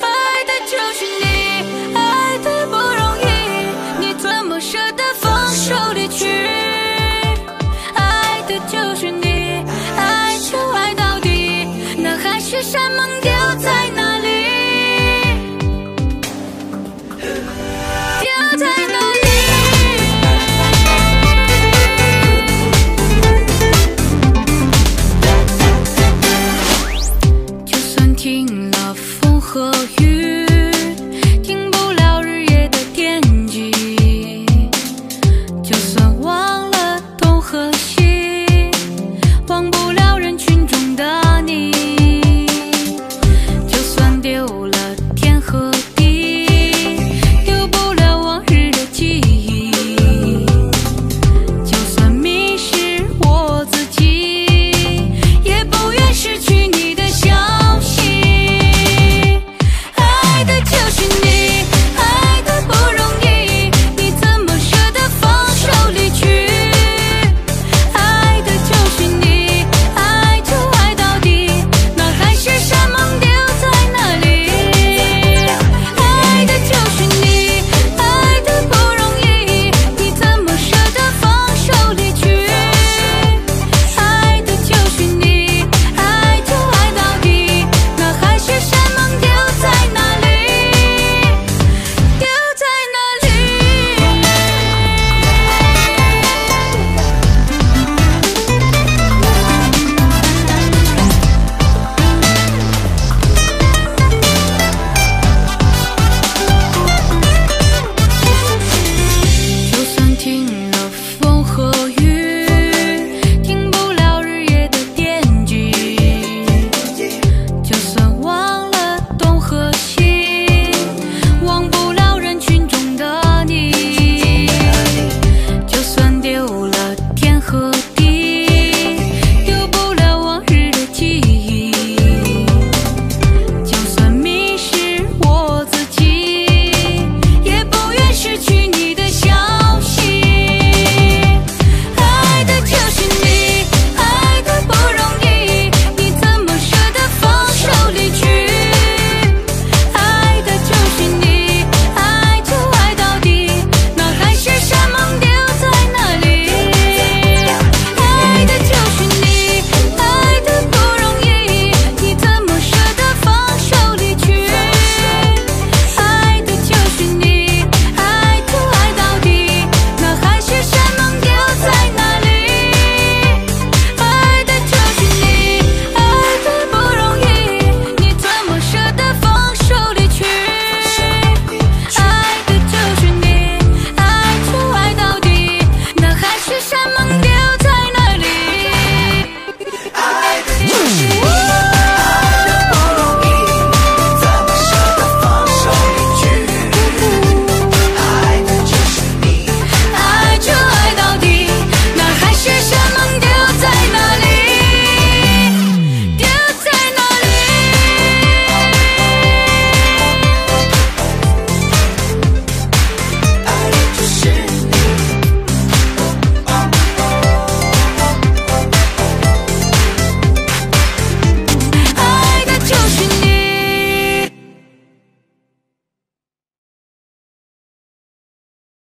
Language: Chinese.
爱的就是